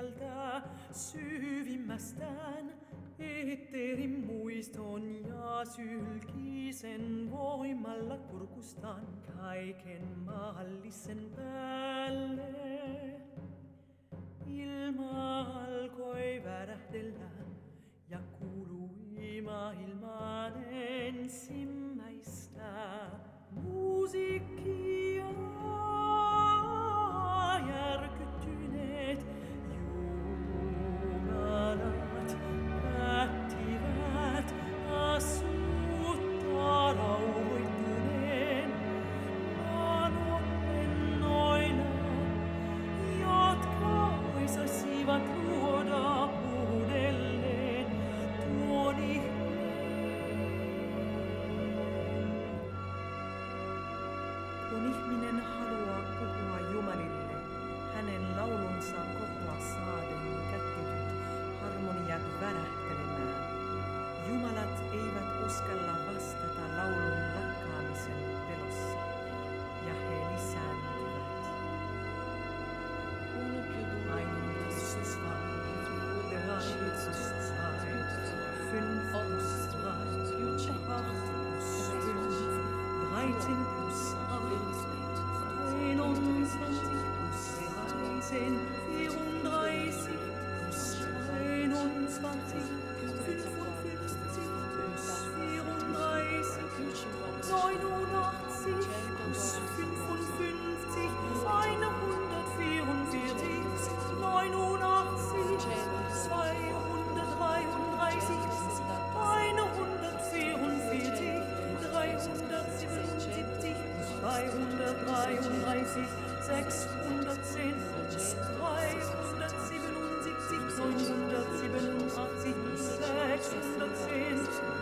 sisältää syvimmästään Eetterin muiston ja sylkisen voimalla kurkustan kaiken mahdollisen päälle. Ilma alkoi värähdellä ja kuului maailman ensimmäistä musiikkia. 333, 610, 377, 987, 610.